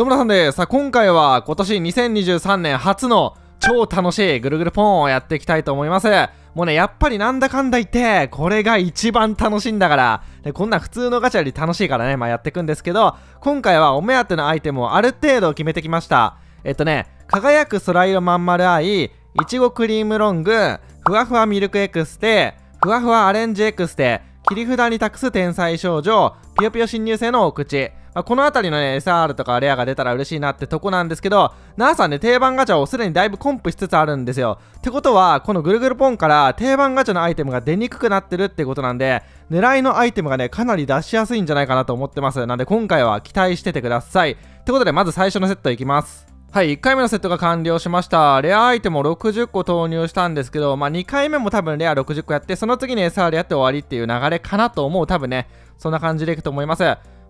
どうもなあさんです。さあ、今回は今年2023年初の超楽しいぐるぐるポンをやっていきたいと思います。もうね、やっぱりなんだかんだ言って、これが一番楽しいんだから、でこんな普通のガチャより楽しいからね、まあやっていくんですけど、今回はお目当てのアイテムをある程度決めてきました。えっとね、輝く空色まん丸アイ、いちごクリームロング、ふわふわミルクエクステ、ふわふわアレンジエクステ、切り札に託す天才少女、ぴよぴよ新入生のお口、まあ、この辺りのね、SR とかレアが出たら嬉しいなってとこなんですけど、なあさんね、定番ガチャをすでにだいぶコンプしつつあるんですよ。ってことは、このぐるぐるポンから定番ガチャのアイテムが出にくくなってるってことなんで、狙いのアイテムがね、かなり出しやすいんじゃないかなと思ってます。なんで今回は期待しててください。ってことで、まず最初のセットいきます。はい、1回目のセットが完了しました。レアアイテムを60個投入したんですけど、まあ、2回目も多分レア60個やって、その次に SR やって終わりっていう流れかなと思う。多分ね、そんな感じでいくと思います。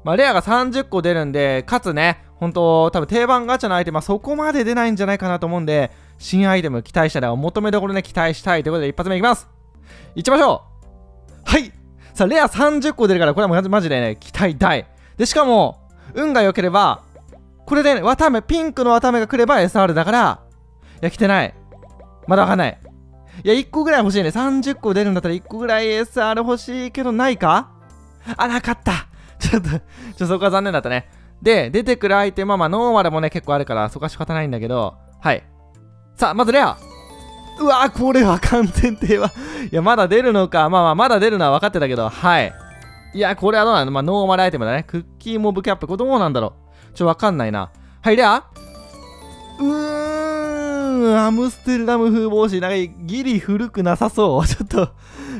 まあ、レアが30個出るんで、かつね、本当多分定番ガチャのアイテムはそこまで出ないんじゃないかなと思うんで、新アイテム期待したらお、求めどころね、期待したいということで、一発目いきますいきましょうはいさあ、レア30個出るから、これはマジでね、期待大。で、しかも、運が良ければ、これでね、綿目、ピンクの綿目が来れば SR だから、いや、来てない。まだわかんない。いや、1個ぐらい欲しいね。30個出るんだったら1個ぐらい SR 欲しいけど、ないか？あ、なかった。ちょっと、ちょっとそこは残念だったね。で、出てくるアイテムは、まあ、ノーマルもね、結構あるから、そこは仕方ないんだけど、はい。さあ、まずレア。うわーこれは完全定は。いや、まだ出るのか。まあまあ、まだ出るのは分かってたけど、はい。いや、これはどうなのまあ、ノーマルアイテムだね。クッキーモブキャップ。これどうなんだろう？ちょ、わかんないな。はい、レアうーん、アムステルダム風帽子。なんか、ギリ古くなさそう。ちょっと、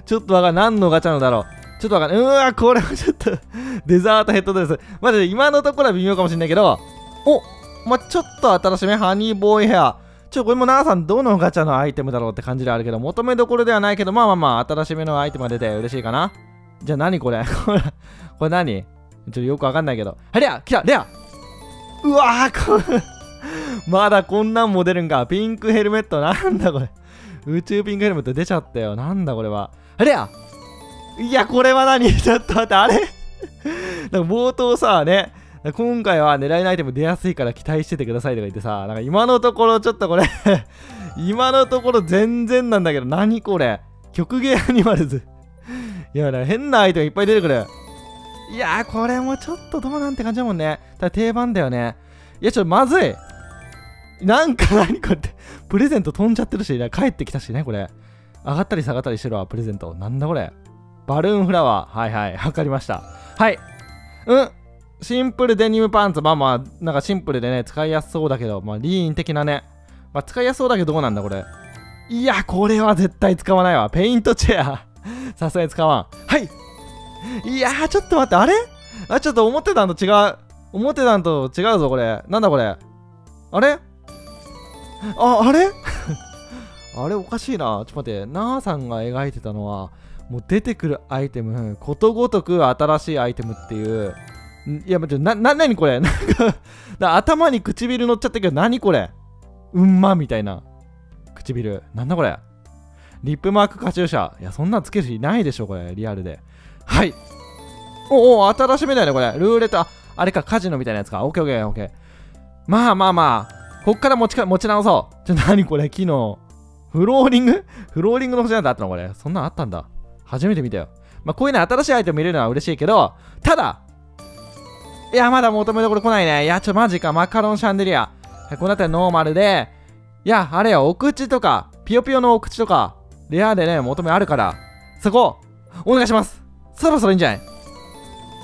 ちょっとわかんない。何のガチャのだろう。ちょっとわかんない。うわ、これはちょっと デザートヘッドです。まず今のところは微妙かもしれないけど、おまちょっと新しめ、ハニーボーイヘア。ちょ、これもなーさん、どのガチャのアイテムだろうって感じであるけど、求めどころではないけど、まあまあまあ、新しめのアイテムが出て嬉しいかな。じゃあ何これ？これ、これ何？ちょっとよくわかんないけど。はい、レア来たレアうわーこれ まだこんなんも出るんか。ピンクヘルメット、なんだこれ。宇宙ピンクヘルメット出ちゃったよ。なんだこれは。はい、レアいや、これは何？ちょっと待って、あれ？なんか冒頭さ、ね、今回は狙いのアイテム出やすいから期待しててくださいとか言ってさ、なんか今のところちょっとこれ 今のところ全然なんだけど、何これ？曲芸アニマルズいや、変なアイテムいっぱい出てくる。いやこれもちょっとどうなんて感じだもんね。ただ定番だよね。いや、ちょっとまずい。なんか何これ？って。プレゼント飛んじゃってるし、帰ってきたしね、これ。上がったり下がったりしてるわ、プレゼント。なんだこれ？バルーンフラワー。はいはい。わかりました。はい。うん。シンプルデニムパンツ。まあまあ、なんかシンプルでね、使いやすそうだけど、まあ、リーン的なね。まあ、使いやすそうだけど、どうなんだ、これ。いや、これは絶対使わないわ。ペイントチェア。さすがに使わん。はい。いやー、ちょっと待って、あれ？あ、ちょっと思ってたのと違う。思ってたのと違うぞ、これ。なんだこれ？あれ？あ、あれ？あれおかしいな。ちょっと待って。なーさんが描いてたのは、もう出てくるアイテム、ことごとく新しいアイテムっていう。いや、待って、な、な、なにこれ？なんか頭に唇乗っちゃったけど、何これ？うんまみたいな。唇。なんだこれ？リップマークカチューシャ。いや、そんなんつける人いないでしょ、これ。リアルで。はい。おお、新しめだよね、これ。ルーレット。あ、あれか、カジノみたいなやつか。オッケーオッケーオッケー。まあまあまあ。こっから持ちか持ち直そう。ちょ、なにこれ、機能。フローリング？フローリングの星なんてあったのこれ。そんなんあったんだ。初めて見たよ。まあ、こういうの新しいアイテム見れるのは嬉しいけど、ただ、いや、まだ求めどころ来ないね。いや、ちょ、マジか。マカロンシャンデリア。こうなったらノーマルで、いや、あれよ、お口とか、ピヨピヨのお口とか、レアでね、求めあるから、そこ、お願いします。そろそろいいんじゃない？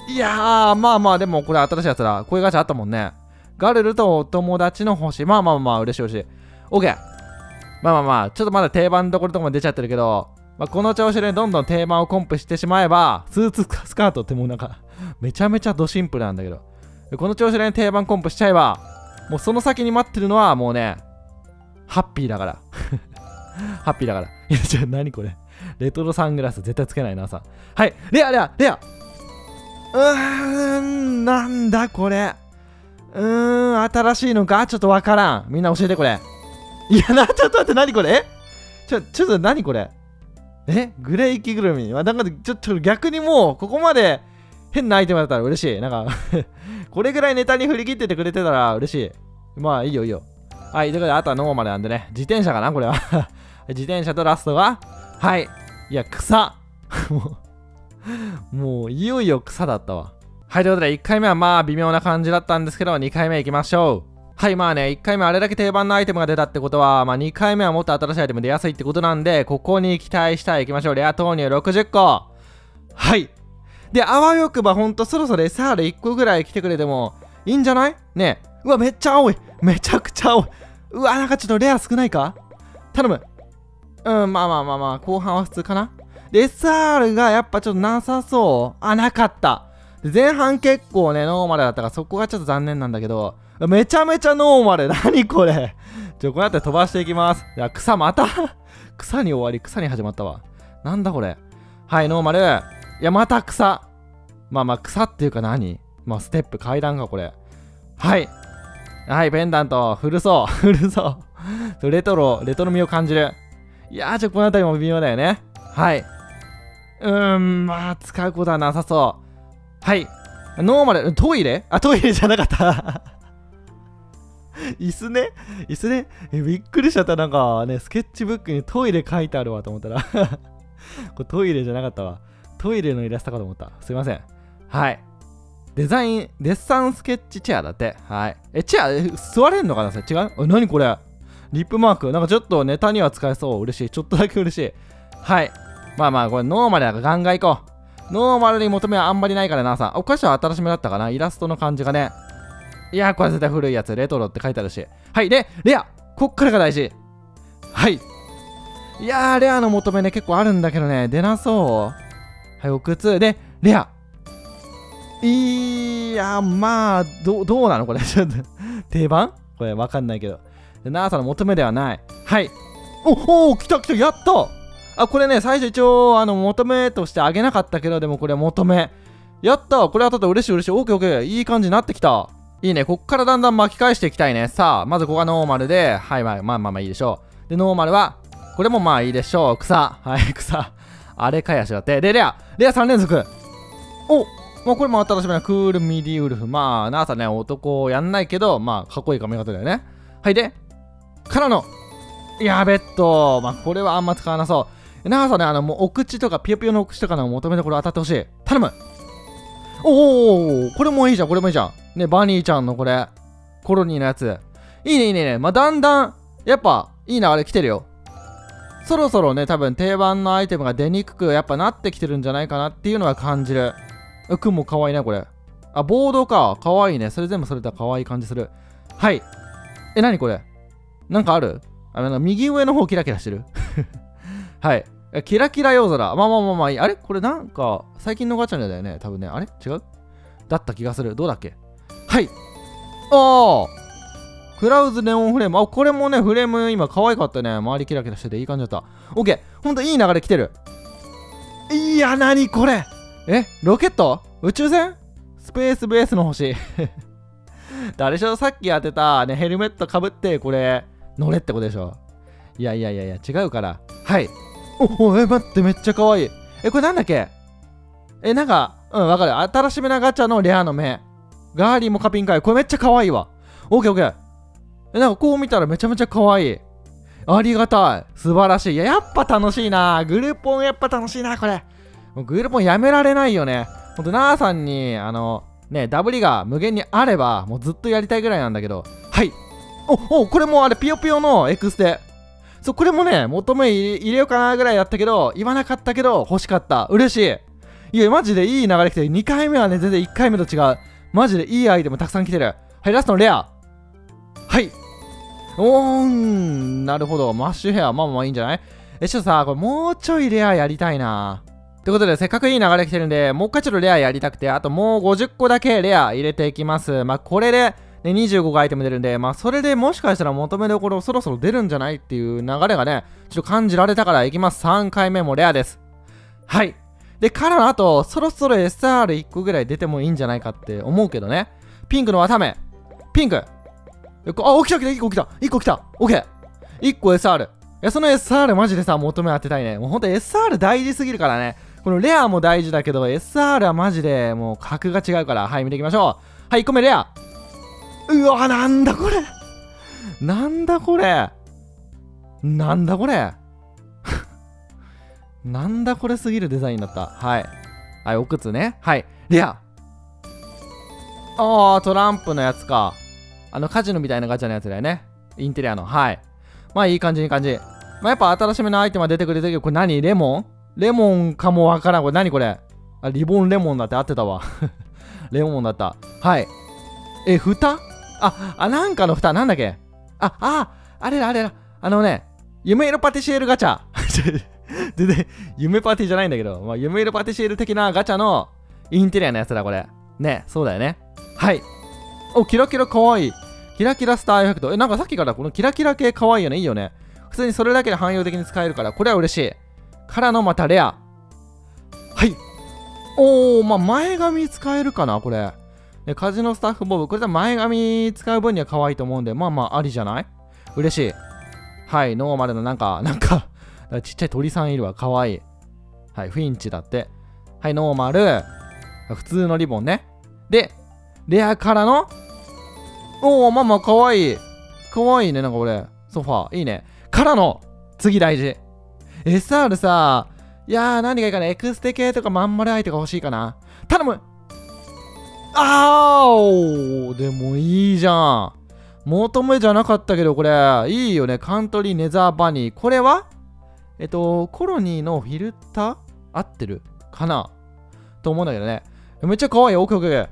いやー、まあまあ、でもこれ新しいやつだ。こういうガチャあったもんね。ガルルとお友達の星。まあまあまあ、嬉しい嬉しい。オッケー。まあまあまあ、ちょっとまだ定番のところとかも出ちゃってるけど、まあ、この調子でどんどんテーマをコンプしてしまえば、スーツスカートってもうなんかめちゃめちゃドシンプルなんだけど、この調子で定番コンプしちゃえば、もうその先に待ってるのはもうね、ハッピーだから ハッピーだから。いや、じゃあ何これ。レトロサングラス絶対つけないな、さ。はい、レア、レア、レアうーん、なんだこれ。うーん、新しいのか？ちょっとわからん。みんな教えてこれ。いやな、ちょっと待って、何これ？ちょ、ちょっと何これ？えグレー着ぐるみ。まあ、なんかちょっと逆にもう、ここまで変なアイテムだったら嬉しい。なんか これぐらいネタに振り切っててくれてたら嬉しい。まあいいよいいよ。はい、ということで、あとはノーマルなんでね、自転車かなこれは 自転車とラストは、はい。いや、草。もう、もう、いよいよ草だったわ。はい、ということで、1回目はまあ微妙な感じだったんですけど、2回目行きましょう。はい、まあね、1回目あれだけ定番のアイテムが出たってことは、まあ2回目はもっと新しいアイテム出やすいってことなんで、ここに期待したい行きましょう。レア投入60個。はい。で、あわよくばほんとそろそろ SR1 個ぐらい来てくれてもいいんじゃない？ねうわ、めっちゃ青い。めちゃくちゃ青い。うわ、なんかちょっとレア少ないか？頼む。うん、まあまあまあまあ、後半は普通かな。で、SR がやっぱちょっとなさそう。あ、なかった。前半結構ね、ノーマルだったから、そこがちょっと残念なんだけど、めちゃめちゃノーマル。何これ。ちょ、こうやって飛ばしていきます。いや、草また？草に終わり、草に始まったわ。なんだこれ。はい、ノーマル。いや、また草。まあまあ、草っていうか何？まあ、ステップ、階段がこれ。はい。はい、ペンダント。古そう。古そう。レトロ、レトロ味を感じる。いやー、ちょ、この辺りも微妙だよね。はい。うーん、まあ、使うことはなさそう。はい。ノーマル、トイレ？あ、トイレじゃなかった椅子ね。椅子ね。えびっくりしちゃった。なんかねスケッチブックにトイレ書いてあるわと思ったら。これトイレじゃなかったわ。トイレのイラストかと思った。すいません。はい。デザインデッサンスケッチチェアだって。はい。えチェア座れんのかなそれ？違う？何これ？リップマーク。なんかちょっとネタには使えそう。嬉しい。ちょっとだけ嬉しい。はい。まあまあこれノーマルだからガンガン行こう。ノーマルに求めはあんまりないからなさお菓子は新しめだったかな。イラストの感じがね。いやこれ絶対古いやつ。レトロって書いてあるし。はい。で、レアこっからが大事。はい。いやー、レアの求めね、結構あるんだけどね、出なそう。はい、お靴。で、レア。いやまあ、ど、どうなのこれ？ちょっと定番？これ、わかんないけど。ナーサの求めではない。はい。おお来た来たやったあ、これね、最初一応、あの、求めとしてあげなかったけど、でもこれ求め。やったこれ当たった嬉しい嬉しい。オッケーオッケー。いい感じになってきた。いいね。こっからだんだん巻き返していきたいね。さあ、まずここがノーマルで、はい、まあまあまあいいでしょう。で、ノーマルは、これもまあいいでしょう。草。はい、草。あれかやしだって。で、レア。レア3連続。おまあこれも新しめなクールミディウルフ。まあ、ナーサね、男やんないけど、まあ、かっこいい髪型だよね。はい、で、からの、やべっと。まあ、これはあんま使わなそう。ナーサね、あの、もうお口とか、ピヨピヨのお口とかの求めてこれ当たってほしい。頼むおおこれもいいじゃん、これもいいじゃん。ね、バニーちゃんのこれ、コロニーのやつ。いいね、いいね、いいね。まあ、だんだん、やっぱ、いい流れ来てるよ。そろそろね、多分定番のアイテムが出にくく、やっぱなってきてるんじゃないかなっていうのは感じる。雲かわいいね、これ。あ、ボードか。かわいいね。それ全部それとはかわいい感じする。はい。え、なにこれ？なんかある？あの、右上の方キラキラしてる はい。キラキラ夜空。まあまあまあまあいい。あれ？これなんか、最近のガチャだよね。多分ね。あれ？違う？だった気がする。どうだっけ？はいああクラウズネオンフレーム。あ、これもね、フレーム今可愛かったね。周りキラキラしてていい感じだった。オッケー。ほんといい流れ来てる。いや、なにこれ？え？ロケット？宇宙船？スペースベースの星。誰しょさっき当てた、ね、ヘルメットかぶってこれ乗れってことでしょいやいやいやいや違うからはいおえ待ってめっちゃ可愛い。えこれなんだっけ？えなんかうんわかる。新しめなガチャのレアの目。ガーリーもカピンかい。これめっちゃ可愛いわ。オッケーオッケー。えなんかこう見たらめちゃめちゃ可愛い。ありがたい。素晴らしい。いややっぱ楽しいな。グルーポンやっぱ楽しいなこれ。もうグルポンやめられないよね。ほんとなーさんにあのねダブリが無限にあればもうずっとやりたいぐらいなんだけど。はい。おおこれもあれピヨピヨのエクステ。そう、これもね、求め入れようかなぐらいだったけど、言わなかったけど、欲しかった。嬉しい。いや、マジでいい流れ来てる。2回目はね、全然1回目と違う。マジでいいアイテムたくさん来てる。はい、ラストのレア。はい。おーん、なるほど。マッシュヘア、まあまあいいんじゃない？え、ちょっとさ、これもうちょいレアやりたいな。ということで、せっかくいい流れ来てるんで、もう一回ちょっとレアやりたくて、あともう50個だけレア入れていきます。まあ、これで、ね、25個アイテム出るんで、まあ、それでもしかしたら求めどころそろそろ出るんじゃないっていう流れがね、ちょっと感じられたからいきます。3回目もレアです。はい。で、からの後、そろそろ SR1 個ぐらい出てもいいんじゃないかって思うけどね。ピンクの綿目。ピンク。あ、起きた来た、1個来た。1個来た。OK。1個 SR。いや、その SR マジでさ、求め当てたいね。もうほんと SR 大事すぎるからね。このレアも大事だけど SR はマジでもう格が違うからはい見ていきましょうはい1個目レアうわなんだこれ。なんだこれ。なんだこれ。なんだこれすぎるデザインだった。はい。はいお靴ね。はい。レアああトランプのやつか。あのカジノみたいなガチャのやつだよね。インテリアの。はい。まあいい感じいい感じ。まあ、やっぱ新しめのアイテムが出てくるけどこれ何？レモン？レモンかもわからん。これ何これ？あ、リボンレモンだって合ってたわ。レモンだった。はい。え、蓋？あ、あ、なんかの蓋なんだっけ？あ、あ、あれだ、あれだ。あのね、夢色パティシエールガチャ。全然、夢パティじゃないんだけど、まあ、夢色パティシエール的なガチャのインテリアのやつだ、これ。ね、そうだよね。はい。お、キラキラかわいい。キラキラスターエフェクト。え、なんかさっきからこのキラキラ系かわいいよね。いいよね。普通にそれだけで汎用的に使えるから、これは嬉しい。からのまたレア。はい。おー、まあ、前髪使えるかな、これ。で、カジノスタッフボブ。これで前髪使う分には可愛いと思うんで、まあまあ、ありじゃない？嬉しい。はい、ノーマルのなんか、なんかちっちゃい鳥さんいるわ。可愛い。はい、フィンチだって。はい、ノーマル。普通のリボンね。で、レアからの？おー、まあまあ、可愛い。可愛いね、なんかこれ。ソファー。いいね。からの、次大事。SR さ、いやー、何がいいかな。エクステ系とかまん丸アイが欲しいかな。頼むあーでもいいじゃん。求めじゃなかったけど、これ、いいよね。カントリーネザーバニー。これは？えっと、コロニーのフィルター合ってる？かな？と思うんだけどね。めっちゃ可愛い。オッケーオッケ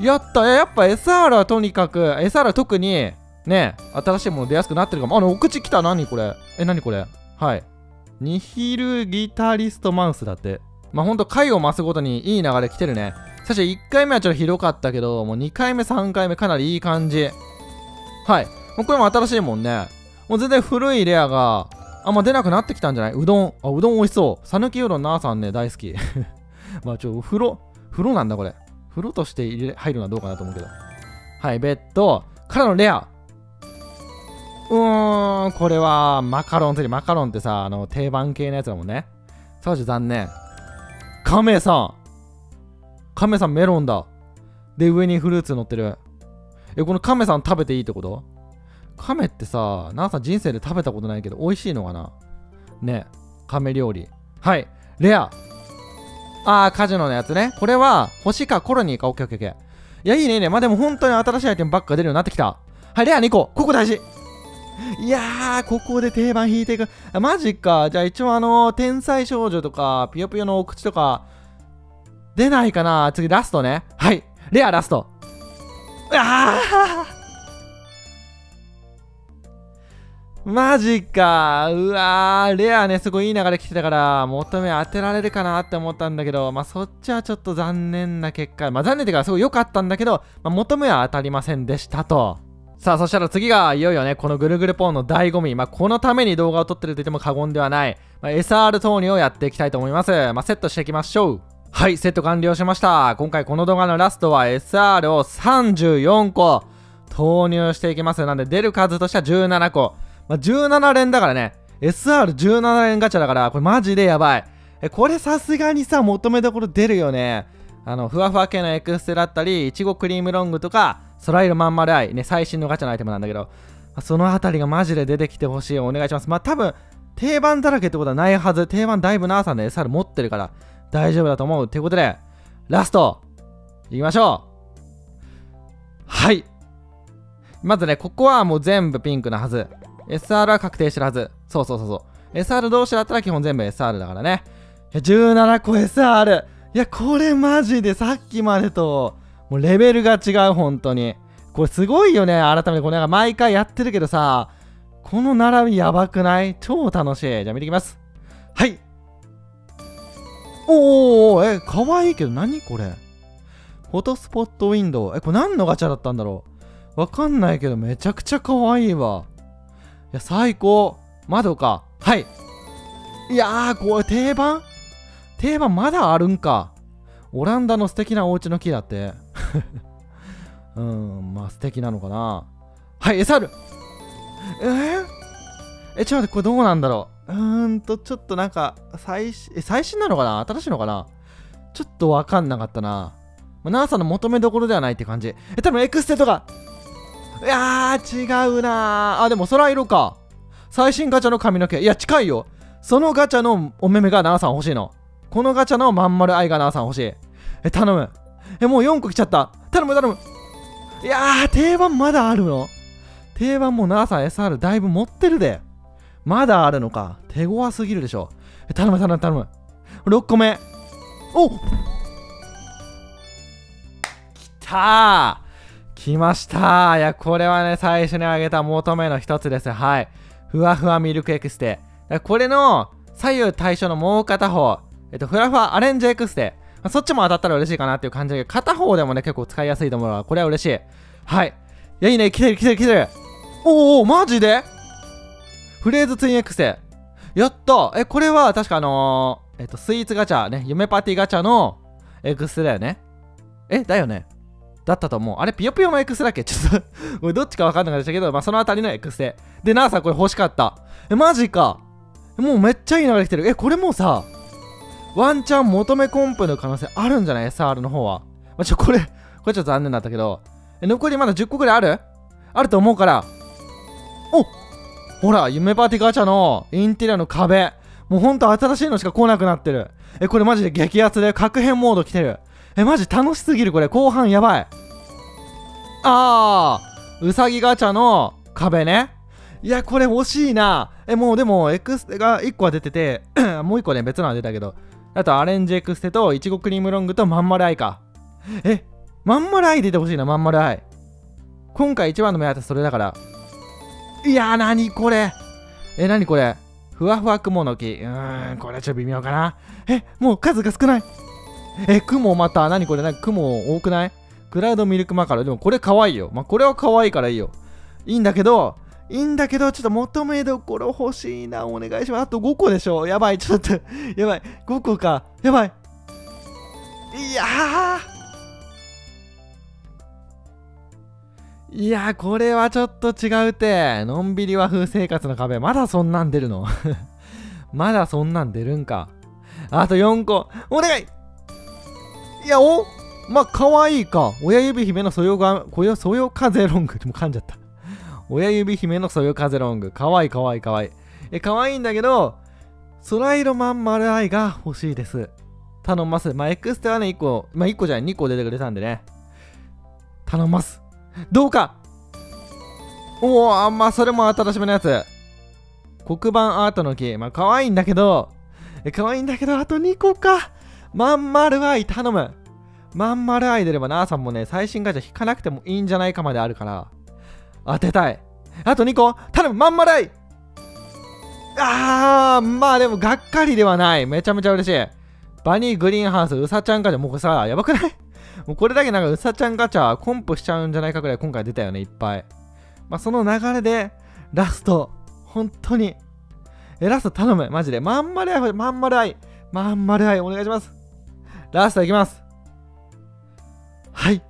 ー。やった。やっぱ SR はとにかく、SR は特に、ね、新しいもの出やすくなってるかも。あの、お口来た。何これ？え、何これ？はい。ニヒルギタリストマウスだって。まあ、ほんと回を増すごとにいい流れ来てるね。最初1回目はちょっとひどかったけど、もう2回目、3回目かなりいい感じ。はい。もうこれも新しいもんね。もう全然古いレアが、あんま出なくなってきたんじゃない？うどん、あ、うどん美味しそう。さぬきうどんなーさんね、大好き。まあちょ、風呂、風呂なんだこれ。風呂として入れ入るのはどうかなと思うけど。はい、ベッドからのレア。うーん、これはマカロン釣り。マカロンってさ、あの、定番系のやつだもんね。少し残念。カメさんカメさんメロンだ。で、上にフルーツ乗ってる。え、このカメさん食べていいってこと？カメってさ、なあさん人生で食べたことないけど、美味しいのかな？ねカメ料理。はい。レア。あー、カジノのやつね。これは、星かコロニーか。オッケーオッケーオッケー。いや、いいね、いいね。まあでも本当に新しいアイテムばっか出るようになってきた。はい、レア2個。ここ大事。いやー、ここで定番引いていく。マジか。じゃあ一応あの、天才少女とか、ぴよぴよのお口とか、出ないかな？次ラストね。はい。レアラスト。あーマジか。うわー、レアね、すごいいい流れ来てたから、求め当てられるかなって思ったんだけど、まあそっちはちょっと残念な結果。まあ残念っていうか、すごい良かったんだけど、まあ求めは当たりませんでしたと。さあ、そしたら次がいよいよね、このぐるぐるポーンの醍醐味。まあ、このために動画を撮ってると言っても過言ではない、まあ、SR 投入をやっていきたいと思います。まあ、セットしていきましょう。はい、セット完了しました。今回この動画のラストは SR を34個投入していきます。なんで出る数としては17個。まあ、17連だからね。SR17 連ガチャだから、これマジでやばい。え、これさすがにさ、求めどころ出るよね。あの、ふわふわ系のエクステだったり、いちごクリームロングとか、ソライルまん丸アイ、ね、最新のガチャのアイテムなんだけど、そのあたりがマジで出てきてほしい。お願いします。まあ、多分、定番だらけってことはないはず。定番だいぶなーさんで SR 持ってるから、大丈夫だと思う。ってことで、ラスト、いきましょう。はい。まずね、ここはもう全部ピンクなはず。SR は確定してるはず。そうそうそうそう。SR 同士だったら基本全部 SR だからね。17個 SR。いや、これマジでさっきまでともうレベルが違う、本当に。これすごいよね、改めて。これなんか毎回やってるけどさ、この並びやばくない？超楽しい。じゃあ見ていきます。はい。おー、え、かわいいけど何これ？フォトスポットウィンドウ。え、これ何のガチャだったんだろう？わかんないけどめちゃくちゃかわいいわ。いや、最高。窓か。はい。いやー、これ定番？定番まだあるんか。オランダの素敵なお家の木だって。うん、まあ素敵なのかな。はい、エサルえー、え、ちょっと待って、これどうなんだろう？うーんとちょっとなんか最新え最新なのかな？新しいのかな？ちょっとわかんなかったな、まあ、NASA の求めどころではないって感じ。え多分エクステとか。いやー違うなー。あでも空色か。最新ガチャの髪の毛。いや近いよ。そのガチャのお目目が7さん欲しいの。このガチャのまん丸愛が7さん欲しい。え頼む。えもう4個来ちゃった。頼む頼む。いやー定番まだあるの。定番も7さん SR だいぶ持ってるで。まだあるのか。手強すぎるでしょ。頼む頼む頼む。6個目。お来た。ー来ました。いやこれはね最初に挙げた求めの一つです。はい。ふわふわミルクエクステ。これの左右対称のもう片方。えっとふわふわアレンジエクステ。そっちも当たったら嬉しいかなっていう感じだけど片方でもね結構使いやすいと思うからこれは嬉しい。はい。いやいいね。来てる来てる来てる。おおマジで？フレーズツインエクステやったえこれは確かあのー、えっとスイーツガチャね夢パーティーガチャのエクスだよねえだよねだったと思う。あれ、ぴよぴよもエクスだっけ？ちょっと どっちか分かんなかったけど、まあ、そのあたりのエクステ。で、なあさんこれ欲しかった。え、マジか。もうめっちゃいい流れ来てる。え、これもうさ、ワンチャン求めコンプの可能性あるんじゃない ?SR の方は。まあ、ちょ、これ、これちょっと残念だったけど。え、残りまだ10個ぐらいある？あると思うから。おほら、夢パーティガチャのインテリアの壁。もうほんと新しいのしか来なくなってる。え、これマジで激アツで確変モード来てる。え、マジ楽しすぎるこれ。後半やばい。あー、うさぎガチャの壁ね。いや、これ欲しいな。え、もうでも、エクステが1個は出てて、もう1個ね、別のは出たけど、あとアレンジエクステといちごクリームロングとまん丸アイか。え、まん丸アイ出てほしいな、まん丸アイ。今回一番の目当てそれだから。いやー、なにこれ。え、なにこれ。ふわふわ雲の木。うーん、これちょっと微妙かな。え、もう数が少ない。え、雲また、なにこれ、なんか雲多くない？クラウドミルクマカロン。でもこれ可愛いよ。まあ、これは可愛いからいいよ。いいんだけど、いいんだけど、ちょっと求めどころ欲しいな。お願いします。あと5個でしょ。やばい。ちょっと、やばい。5個か。やばい。いやーいやこれはちょっと違うて。のんびり和風生活の壁。まだそんなん出るの？まだそんなん出るんか。あと4個。お願いいや、おまあ、可愛いか。親指姫のそよが、こよ、そよ風ロング。でも噛んじゃった。親指姫のそよ風ロング。可愛い可愛い可愛い。え、可愛いんだけど、空色まん丸愛が欲しいです。頼ます。まあ、エクステはね、1個、まあ、1個じゃない、2個出てくれたんでね。頼ます。どうか？おお、あんまそれも新しめのやつ。黒板アートの木。まあ、可愛いんだけど、え、可愛いんだけど、あと2個か。まん丸愛頼む。まん丸愛出ればなーさんもね、最新ガチャ引かなくてもいいんじゃないかまであるから、当てたい。あと2個頼むまん丸愛あー、まあでもがっかりではない。めちゃめちゃ嬉しい。バニーグリーンハウス、うさちゃんガチャ、もうこれさ、やばくない？もうこれだけなんかうさちゃんガチャコンプしちゃうんじゃないかぐらい今回出たよね、いっぱい。まあその流れで、ラスト、本当に、え、ラスト頼む、マジで。まんまる愛、まんまる愛、まんまる愛、お願いします。ラストいきます。はい。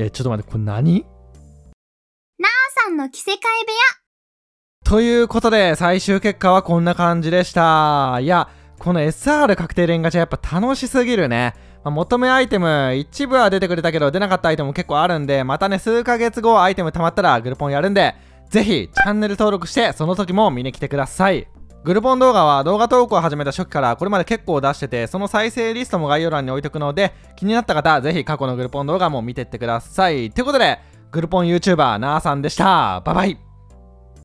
いや、ちょっと待って、これ何？なあさんの着せ替え部屋ということで、最終結果はこんな感じでした。いや、この SR 確定連ガチャやっぱ楽しすぎるね。まあ、求めアイテム、一部は出てくれたけど出なかったアイテムも結構あるんで、またね、数ヶ月後アイテム溜まったらグルポンやるんで、ぜひチャンネル登録してその時も見に来てください。グルポン動画は動画投稿を始めた初期からこれまで結構出してて、その再生リストも概要欄に置いておくので、気になった方、ぜひ過去のグルポン動画も見ていってください。ということで、グルポン YouTuber なーさんでした。バイバイ。